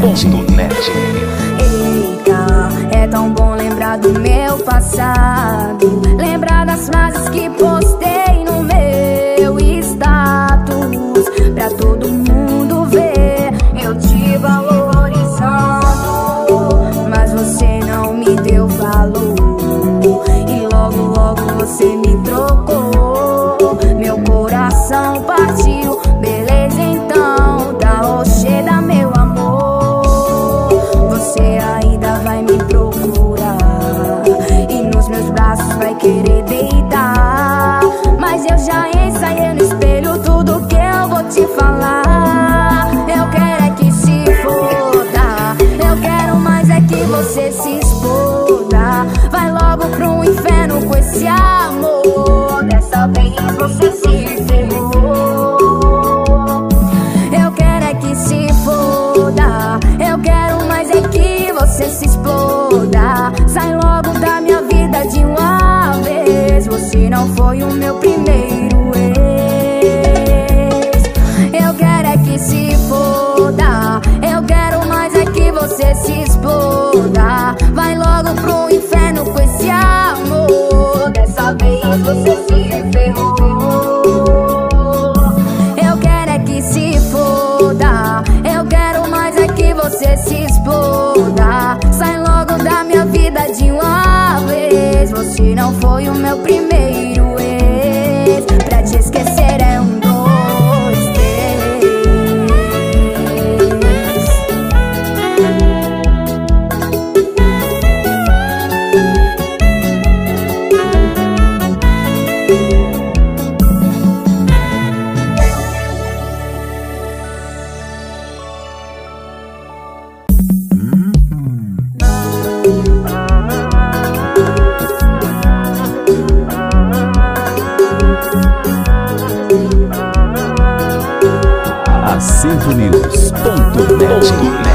www.radiocultura.net Eita, é tão bom lembrar do meu passado. Lembrar das frases que por primeiro ex. Eu quero é que se foda. Eu quero mais é que você se exploda. Vai logo pro inferno com esse amor. Dessa vez você se ferrou. Eu quero é que se foda. Eu quero mais é que você se exploda. Sai logo da minha vida de uma vez. Você não foi o meu primeiro. Good match.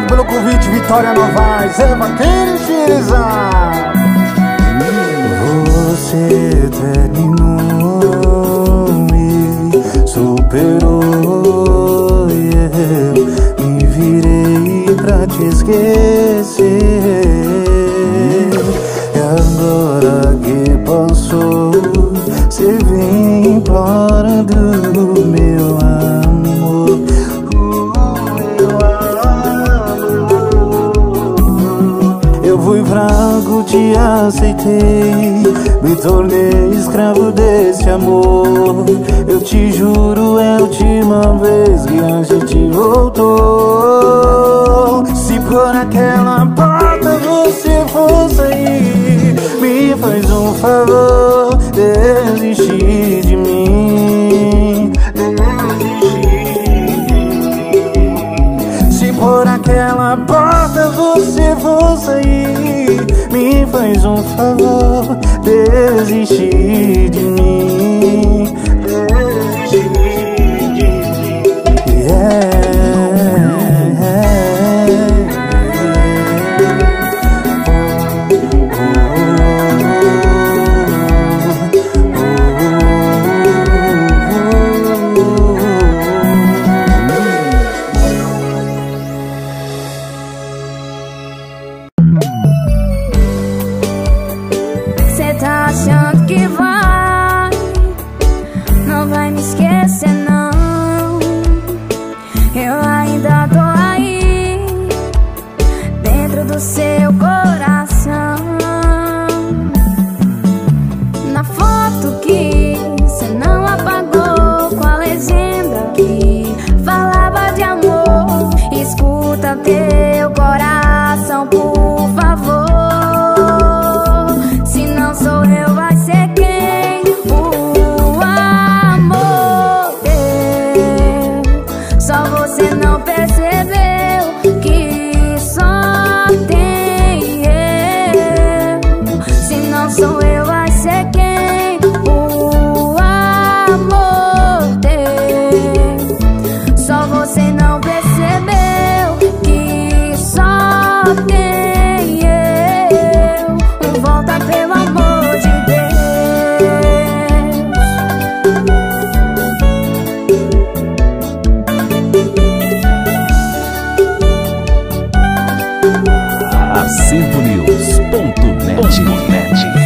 obrigado pelo convite, Vitória Novaes, Eva Quintiliza. Você terminou me superou. algo te aceitei. Me tornei escravo desse amor. Eu te juro, é a última vez que a gente voltou. Se por aquela porta você for sair Me faz um favor. vou desistir de meu coração. magic. magic.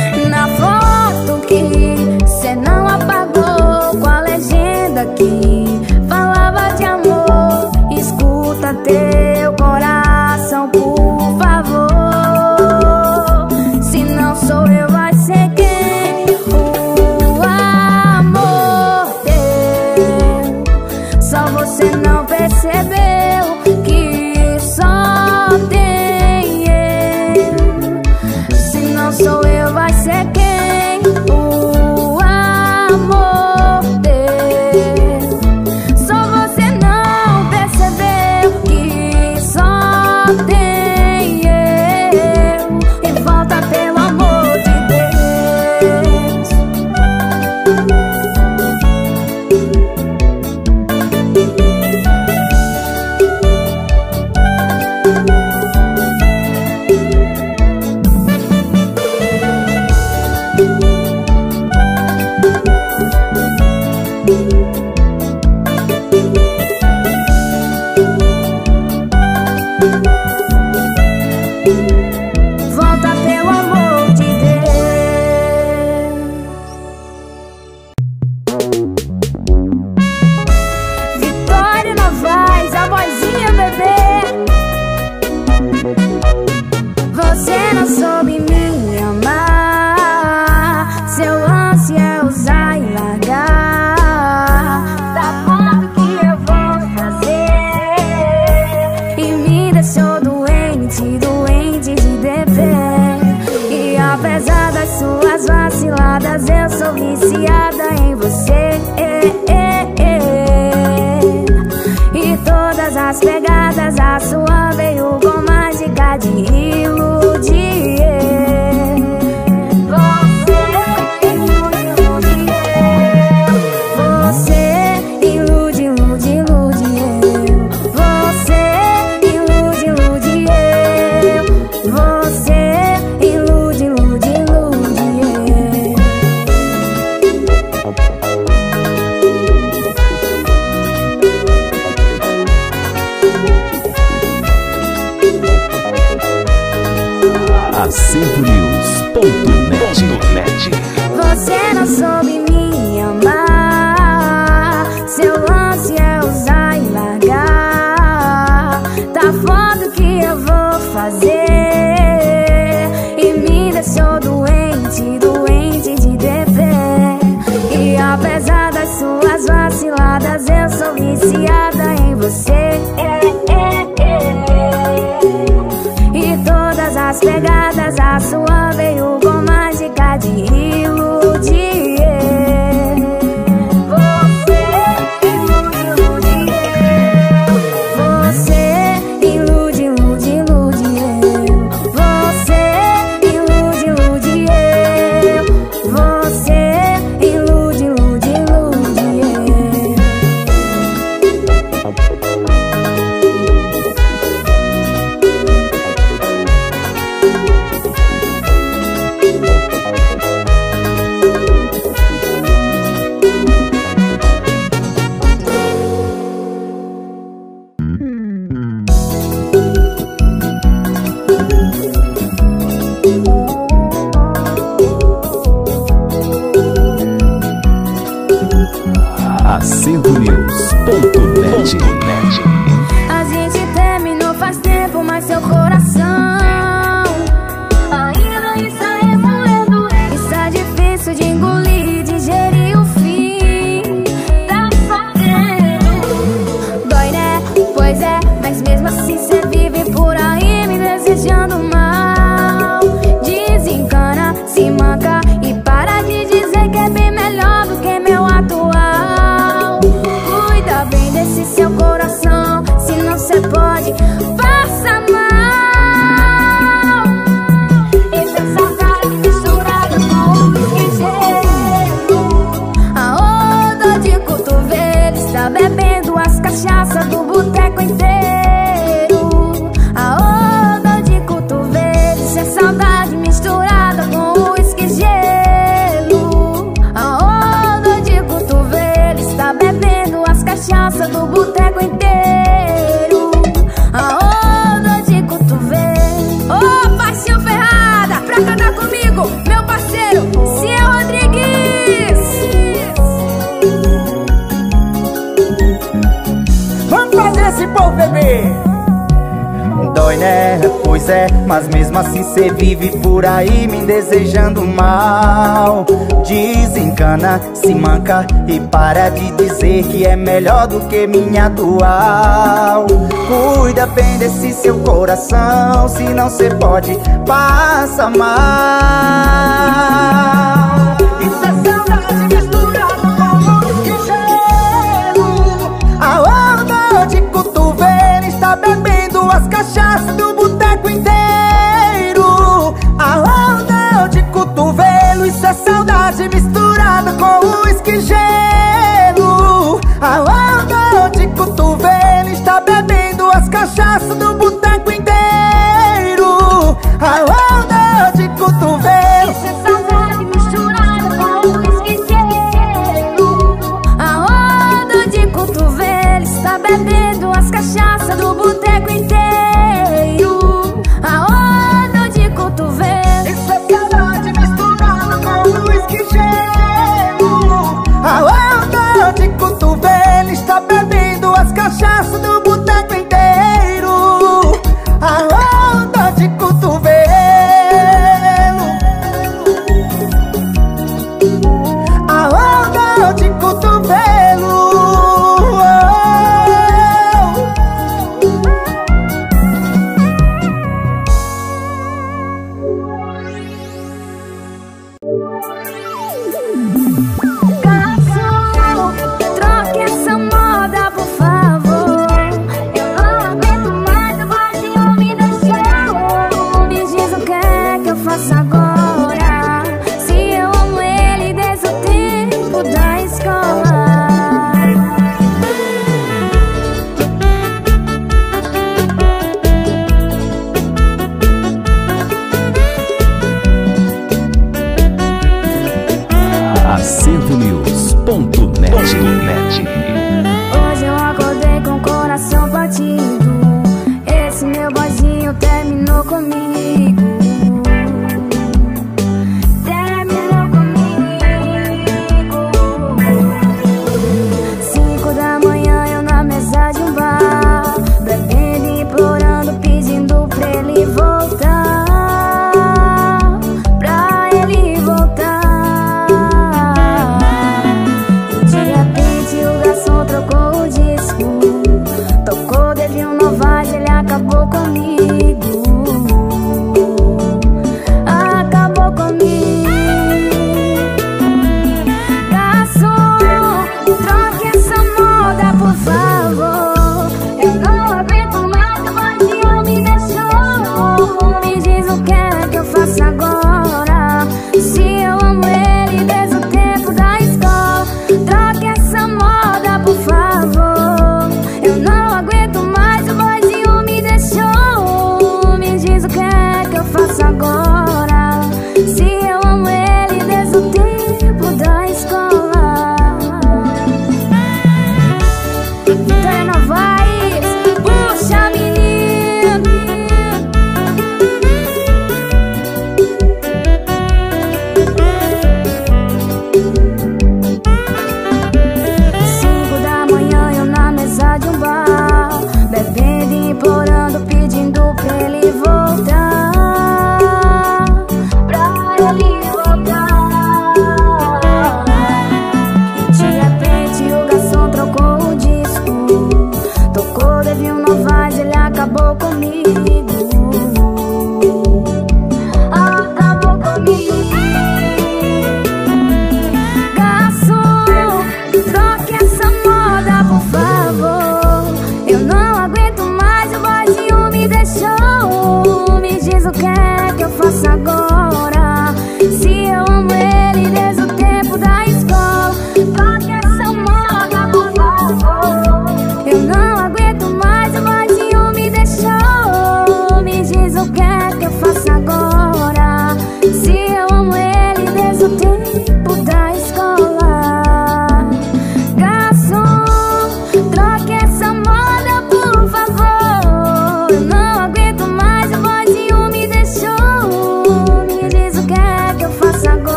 né, pois é Mas mesmo assim cê vive por aí me desejando mal. Desencana, se manca e para de dizer que é melhor do que minha atual. Cuida bem desse seu coração, se não cê pode, passa mal.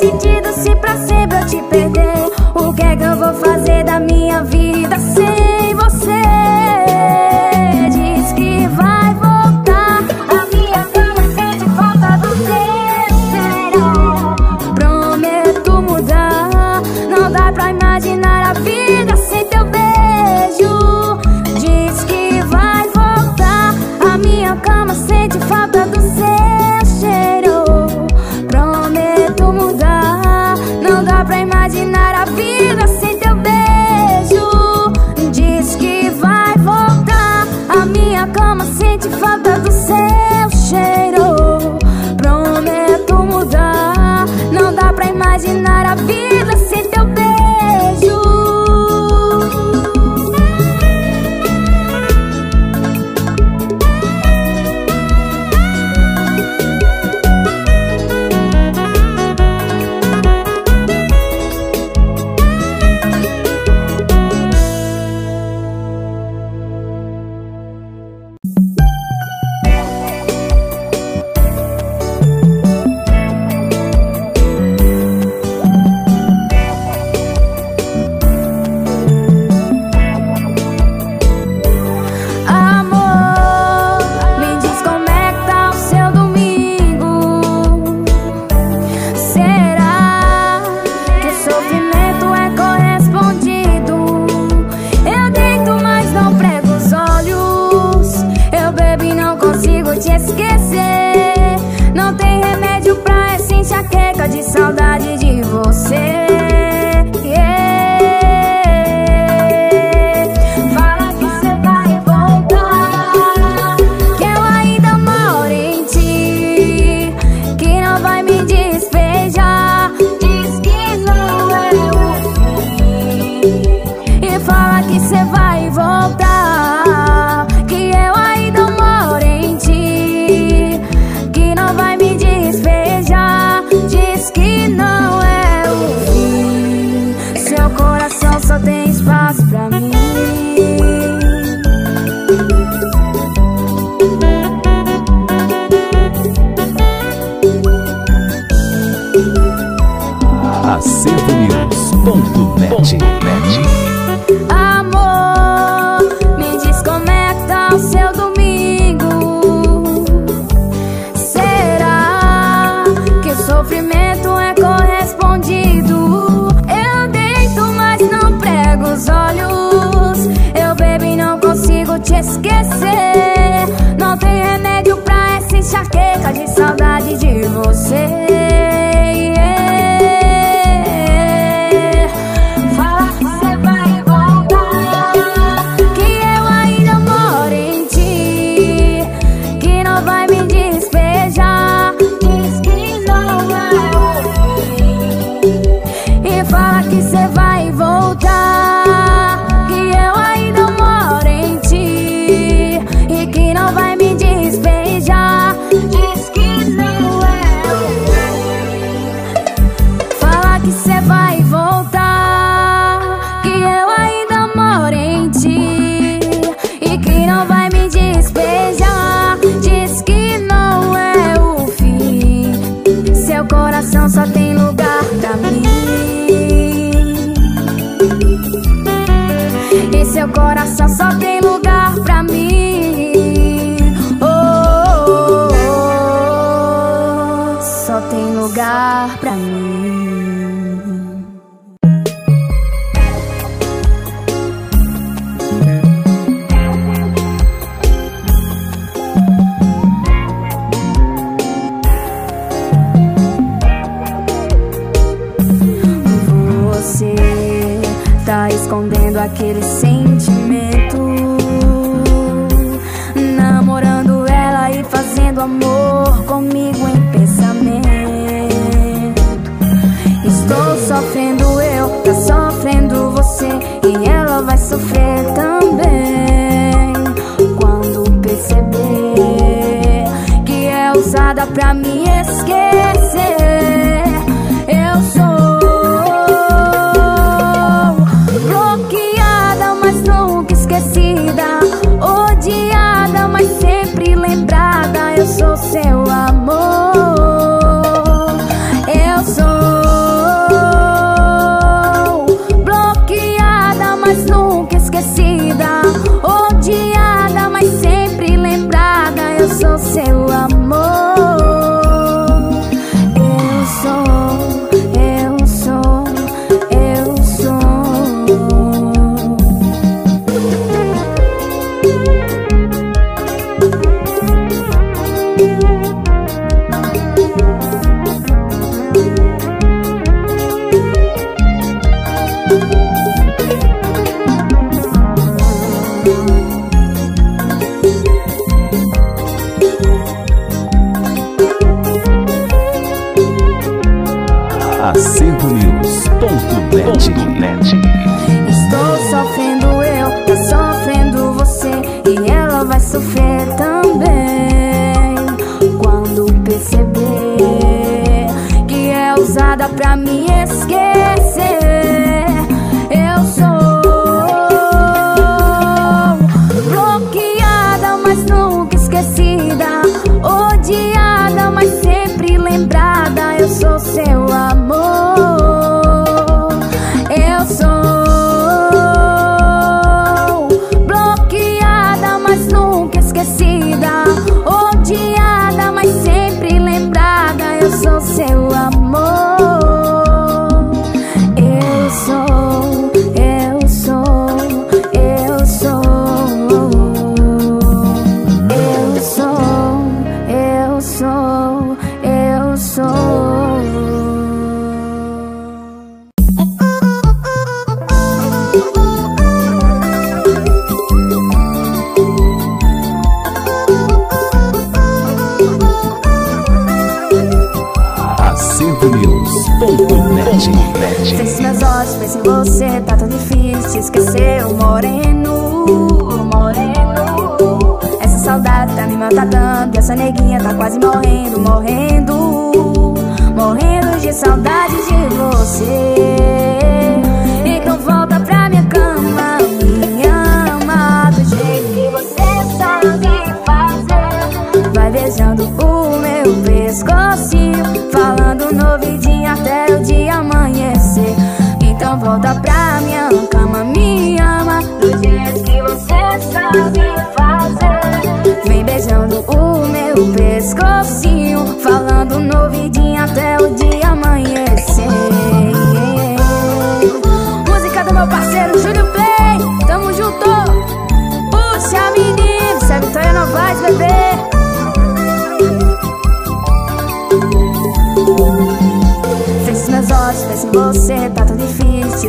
sentido se pra sempre eu te perder? O que é que eu vou fazer da minha vida? aquele sentimento.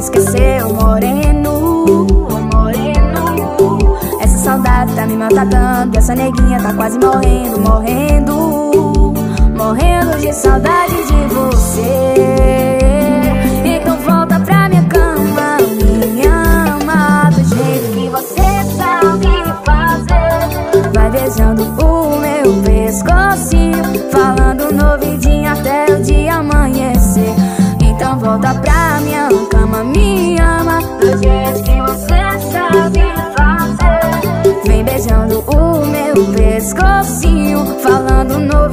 esquecer, moreno, moreno. Essa saudade tá me matando, essa neguinha tá quase morrendo, morrendo, morrendo de saudade de você. meu pescocinho, falando no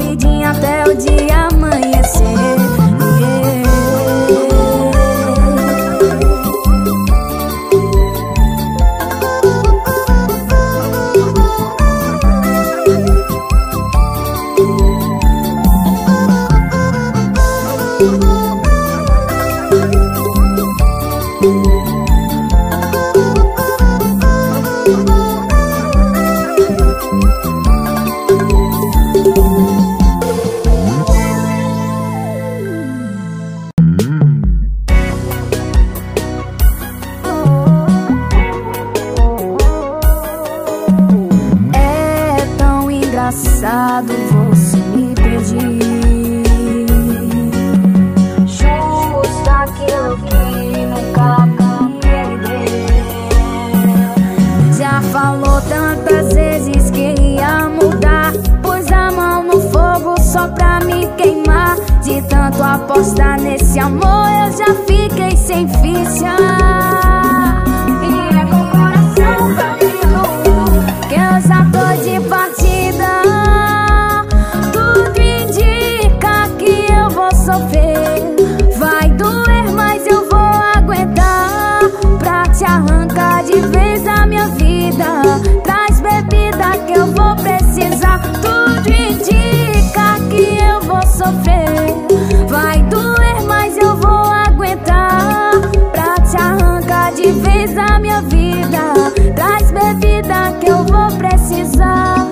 de vez a minha vida. Traz bebida que eu vou precisar.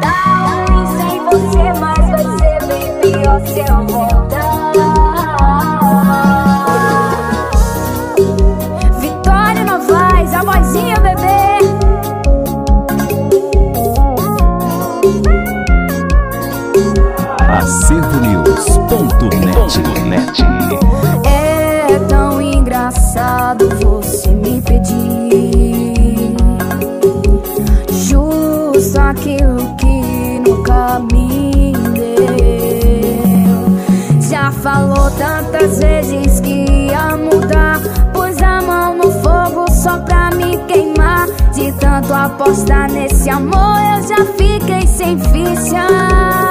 Tá ruim sem você, mas vai ser bem pior se eu apostar nesse amor, eu já fiquei sem ficha.